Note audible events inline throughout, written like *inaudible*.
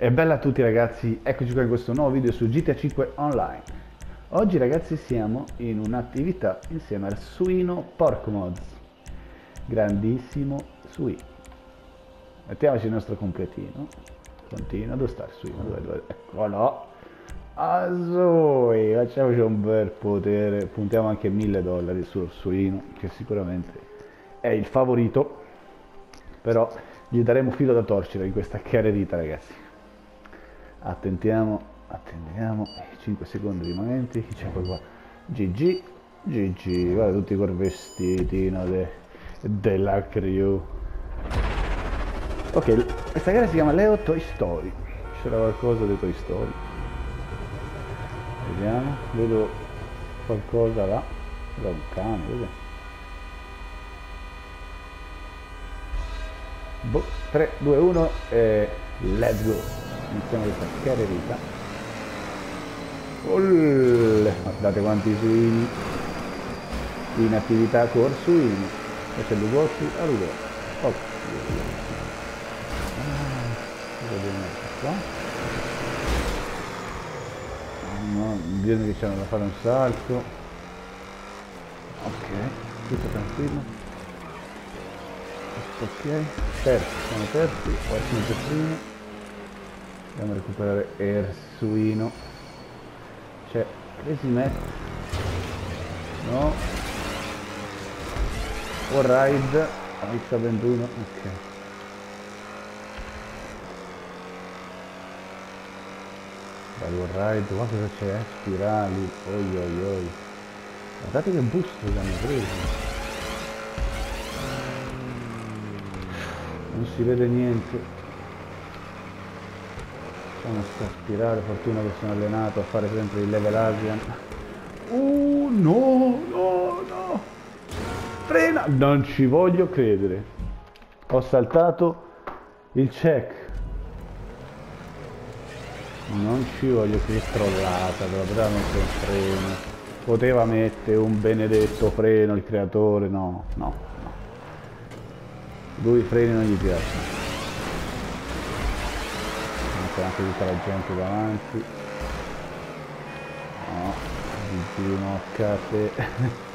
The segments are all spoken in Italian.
E bella a tutti ragazzi, eccoci qua in questo nuovo video su GTA 5 Online. Oggi ragazzi siamo in un'attività insieme al Suino Porco Mods. Grandissimo Suino. Mettiamoci il nostro completino. Continua, dove sta il Suino? Dove, dove? Eccolo. Azoi, facciamoci un bel potere. Puntiamo anche 1000 dollari sul Suino, che sicuramente è il favorito. Però gli daremo filo da torcere in questa carrerita ragazzi attentiamo attendiamo 5 secondi rimanenti. Chi c'è poi qua GG GG guarda tutti quel vestitino de, della crew. Ok questa gara si chiama Leo Toy Story. C'era qualcosa di Toy Story? Vediamo vedo qualcosa là da un cane vedi? Boh, 3 2 1 e let's go iniziamo questa carrerita Olle, guardate quanti suini. In attività con suini e c'è Lugossi a Lugossi oh, qua. No, dirmi che c'è da fare un salto. Ok tutto tranquillo. Ok terzi siamo terzi siamo terzino andiamo a recuperare Ersuino. C'è Crazy Matt no Warride X21 ok. Dai Warride qua cosa c'è? spirali. Oi oi oi. Guardate che boost che hanno preso. Non si vede niente Facciamo sta spirale, fortuna che sono allenato a fare sempre il level Asian. Uh, no, no, no. Frena! Non ci voglio credere. Ho saltato il check. Non ci voglio che trollata, però non c'è freno. Poteva mettere un benedetto freno il creatore, no, no, no. Lui i freni non gli piacciono c'è anche tutta la gente davanti. No cate *laughs*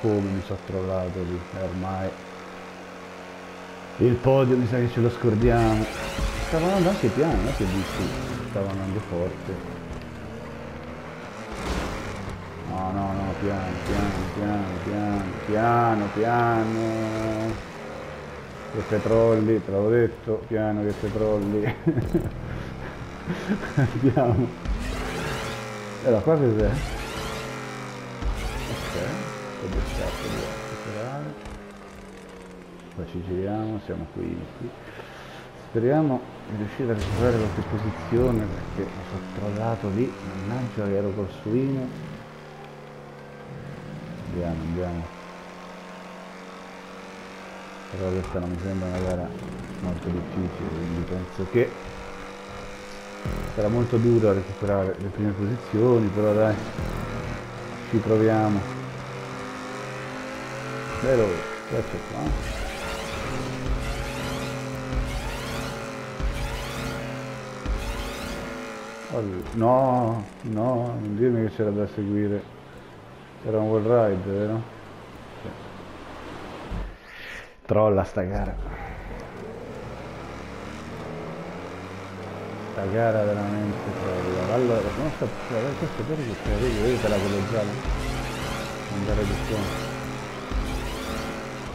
come mi sono trovato lì ormai il podio mi sa che ce lo scordiamo. Stavo andando anche piano non è che dici stavo andando forte. No no no piano piano piano piano piano piano che petrolli, te l'avevo detto, piano che petrolli. *laughs* Andiamo. Allora, qua cos'è? Ok, due scarpe di recuperare. Poi ci giriamo, siamo qui, qui. Speriamo di riuscire a recuperare qualche posizione perché mi sono trovato lì, mannaggia che ero col suino. Andiamo, andiamo però questa non mi sembra una gara molto difficile quindi penso che sarà molto duro recuperare le prime posizioni però dai ci proviamo. Vero? Questo qua no no non dirmi che c'era da seguire. Era un wall ride vero? Trolla sta gara. Sta gara veramente trolla. Allora, come sta... Questo per che c'è, vedi, vedi la quello giallo. Andare di qua.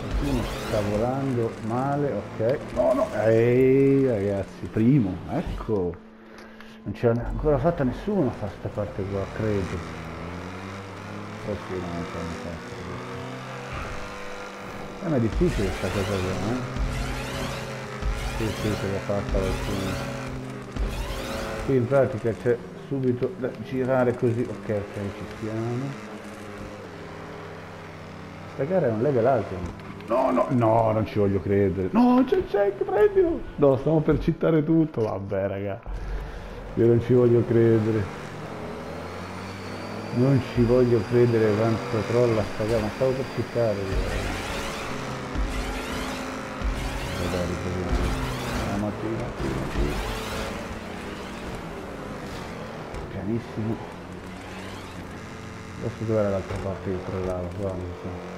Qualcuno sta volando male, ok. No, no, ehi ragazzi, primo, ecco. Non c'è ancora fatta nessuno a fare sta parte qua, credo. No, non ce l'hanno fatta. Eh, ma è difficile questa cosa qua, eh? Sì, sì, se l'ha fatta qualcuno. Qui in pratica c'è subito da girare così. Ok, ok, ci siamo. Questa gara è un level alto. No, no, no, non ci voglio credere. No, c'è il check, prendilo. No, stiamo per citare tutto. Vabbè, raga. Io non ci voglio credere. Non ci voglio credere quanto trolla sta gara. Ma stavo per citare. fila, fila, fila. Pianissimo. Adesso dove era l'altra parte che crollava? Qua non so.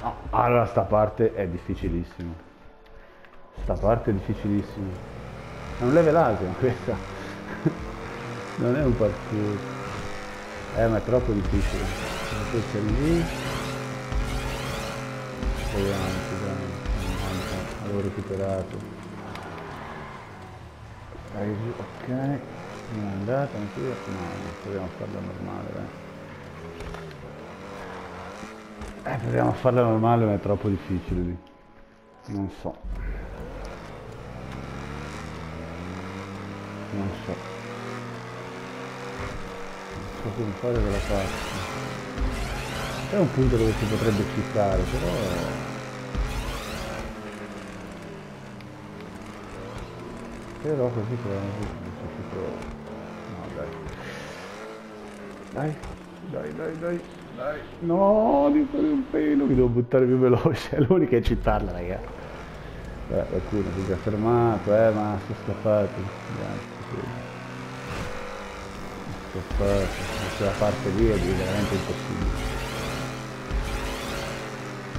No, allora sta parte è difficilissima. Sta parte è difficilissima. È un level Asian *laughs* questa. non è un parkour. Eh ma è troppo difficile. Poi c'è lì. Proviamo, proviamo. Avevo recuperato. Dai giù, ok. Non è andata, non si No, proviamo a farla normale, dai. Eh, proviamo a farla normale ma è troppo difficile lì. Non so. Non so. Non so come fare quella parte. È un punto dove si potrebbe citare, però... Però così proviamo. No, dai. Dai, dai, dai, dai. Dai. No, di fare un pelo, mi devo buttare più veloce, è *laughs* l'unica è citarla, ragazzi. Beh, qualcuno si è fermato, eh, ma sono scappati. Grazie. Quella parte lì è veramente impossibile.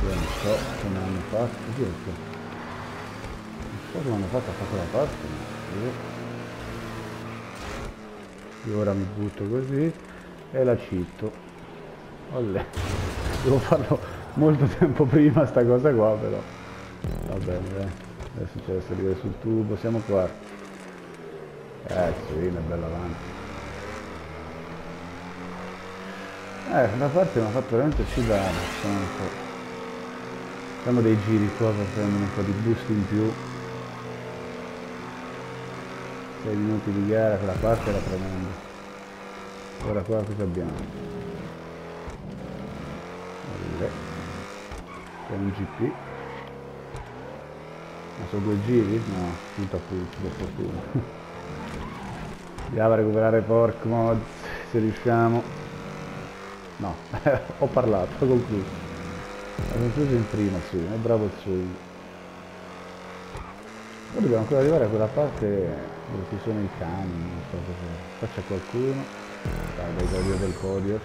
Non so come hanno fatto, io non so. Come hanno fatto a fare quella parte, io... io ora mi butto così e la cito. Olle. Devo farlo molto tempo prima sta cosa qua però. Va bene. Adesso c'è da salire sul tubo, siamo qua. Eh, sì, è bella avanti. Eh, da parte mi ha fatto veramente uscire Facciamo dei giri qua per prendere un po' di boost in più. 6 minuti di gara, quella parte era tremenda. Ora qua cosa abbiamo? C'è un GP. Ma sono due giri? No, punto a punto, per fortuna. *laughs* Andiamo a recuperare pork mod, se riusciamo. No, *laughs* ho parlato, ho concluso. Ho concluso in prima, sì, è bravo il suo. Poi dobbiamo ancora arrivare a quella parte dove ci sono i cani, non so cosa. Qua c'è qualcuno. Dai, dai, dai, del podio.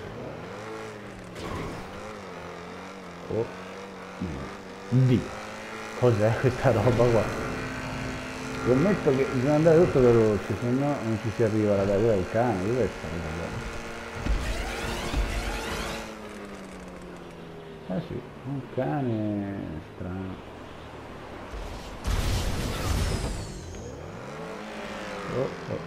Oh. Dio, cos'è questa roba qua? Prometto che bisogna andare tutto veloce, se no non ci si arriva alla dove è il cane, dove è sta roba? Eh sì, un cane strano. Oh, oh.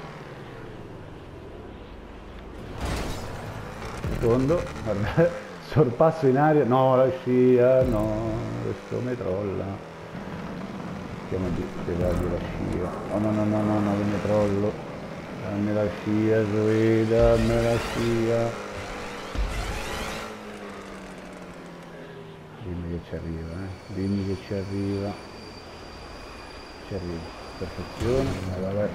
Secondo, guardate *laughs* sorpasso in aria, no la scia, no, questo me trolla. Cerchiamo di spiegargli la scia. Oh no no no no no mi trollo. Dammi la scia, Zoe, dammi la scia. Ci arriva, eh. Dimmi che ci arriva. Ci arriva. Perfezione, eh, vabbè.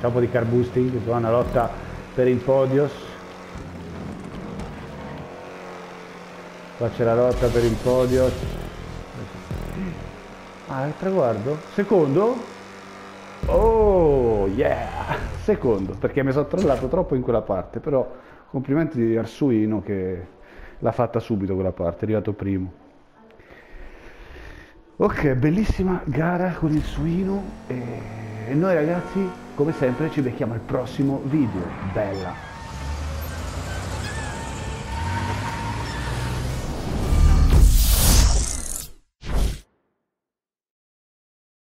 C'è un po' di car boosting, qua una lotta per il podios. Qua c'è la lotta per il podios. Ah, il traguardo? Secondo? Oh, yeah! Secondo, perché mi sono trollato troppo in quella parte, però complimenti di Arsuino che l'ha fatta subito quella parte, è arrivato primo. Ok, bellissima gara con il suino e noi ragazzi come sempre ci becchiamo al prossimo video. Bella!